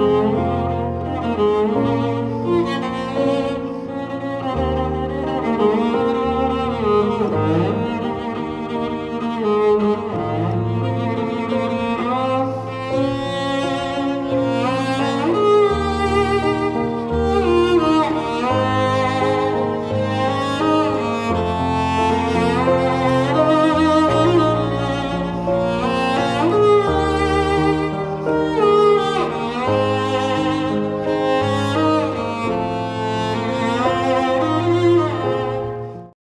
trouble